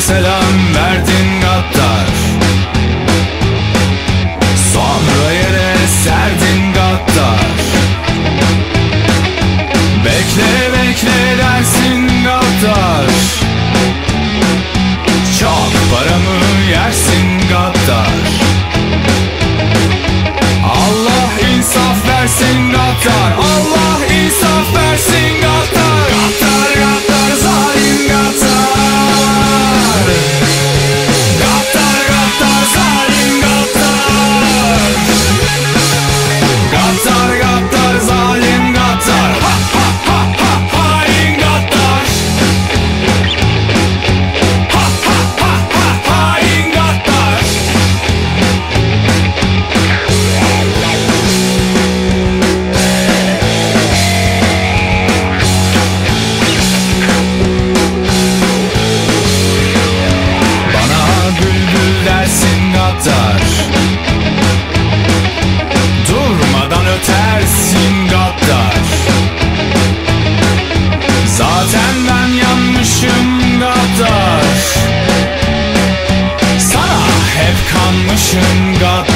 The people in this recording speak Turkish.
selam verdin gaddar. Sonra yere serdin gaddar. Bekle bekle dersin gaddar. Çok paramı yersin gaddar. Allah insaf versin gaddar. God